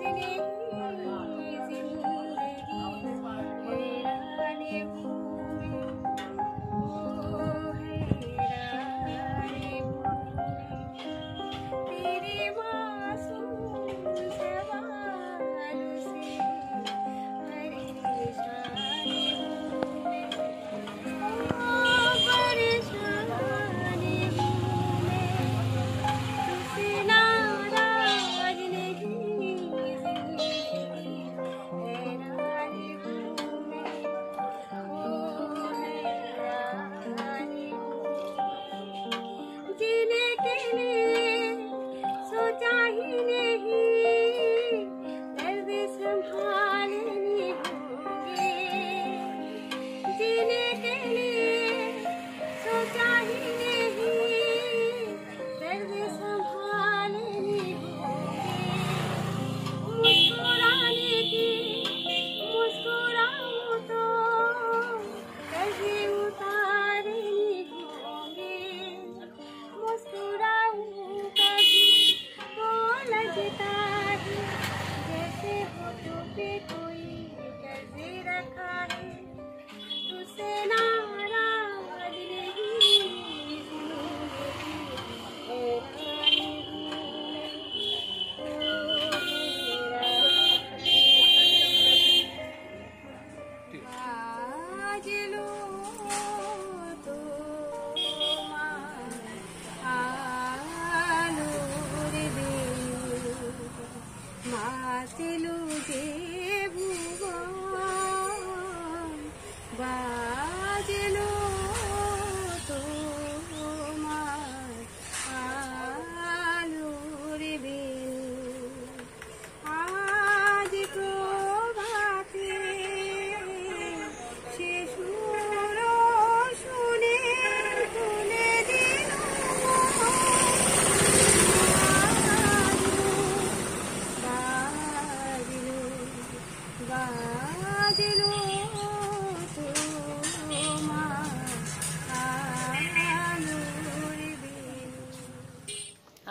晶晶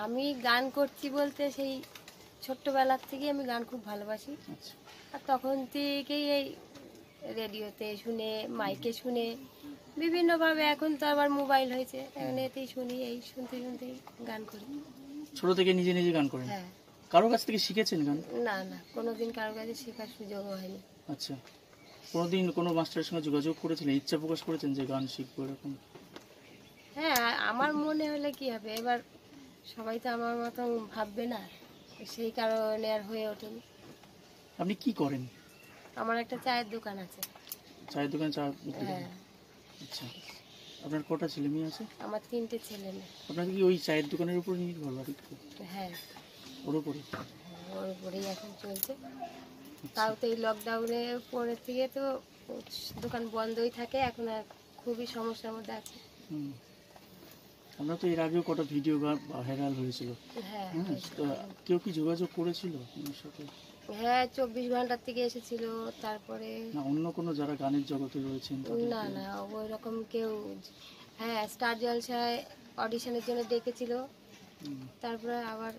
আমি গান করছি বলতে সেই ছোট্টবেলার থেকে আমি গান খুব ভালোবাসি। আচ্ছা। আর তখন থেকেই এই রেডিওতে শুনে মাইকে শুনে বিভিন্নভাবে এখন তো আবার মোবাইল হয়েছে। এখন এতেই শুনি এই শুনতে শুনতে গান করি। ছোট থেকে নিজে নিজে গান করেন? হ্যাঁ। কারোর কাছ থেকে শিখেছেন গান? না না কোনোদিন কারও কাছে শেখার সুযোগ হয়নি। আচ্ছা। কোনোদিন কোনো মাস্টারের সঙ্গে যোগাযোগ করেছিলেন ইচ্ছা প্রকাশ করেছেন যে গান শিখব এরকম? হ্যাঁ আমার মনে হলে কি হবে? এবার সবাই তো আমার মতন ভাববে না সেই কারণে আর হয়ে ওঠেনি। আপনি কি করেন? আমার একটা চায়ের দোকান আছে। চায়ের দোকান চা বিক্রি করেন? হ্যাঁ। আচ্ছা। আপনার কটা ছেলে মেয়ে আছে? আমার তিনটে ছেলে মেয়ে। আপনার কি ওই চায়ের দোকানের উপর নির্ভর বাড়ি হ্যাঁ। ওর উপরে ওর উপরেই এখন চলছে। তাও তো এই লকডাউনে পরের থেকে তো দোকান বন্ধই থাকে এখন আর খুবই সমস্যার মধ্যে আছে। হুম। আমরা তো এর আগেও কটা ভিডিও ভাইরাল হয়েছিল। হ্যাঁ হ্যাঁ কেউ কি যোগাযোগ করেছিল আপনার সাথে? হ্যাঁ চব্বিশ ঘণ্টার থেকে এসেছিল তারপরে না অন্য কোনো যারা গানের জগতে রয়েছেন না না ওই রকম কেউ হ্যাঁ স্টার জলসায় অডিশনের জন্য ডেকেছিল। তারপরে আবার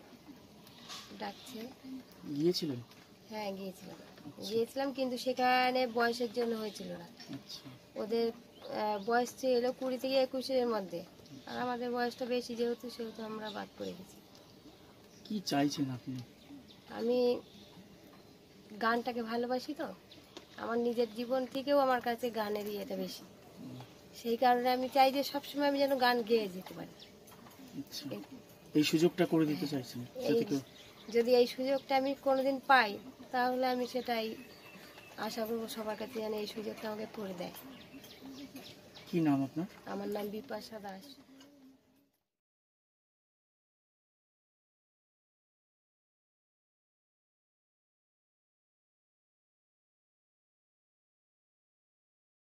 ডাকছে। গিয়েছিলেন? হ্যাঁ গিয়েছিলাম। গিয়েছিলাম কিন্তু সেখানে বয়সের জন্য হয়েছিল না। আচ্ছা। ওদের বয়স ছিল কুড়ি থেকে একুশের মধ্যে। আর আমাদের বয়সটা বেশি যেহেতু সেহেতু আমরা বাদ পড়ে গেছি। কি চাইছেন আপনি? আমি গানটাকে ভালোবাসি তো। আমার নিজের জীবন থেকেও আমার কাছে গানের ইয়েটা বেশি। সেই কারণে আমি চাই যে সবসময় আমি যেন গান গেয়ে যেতে পারি। আচ্ছা। এই সুযোগটা করে দিতে চাইছেন? এই যদি এই সুযোগটা আমি কোনোদিন পাই তাহলে আমি সেটাই আশা করব সবার কাছে যেন এই সুযোগটা আমাকে করে দেয়। কি নাম আপনার? আমার নাম বিপাশা দাস।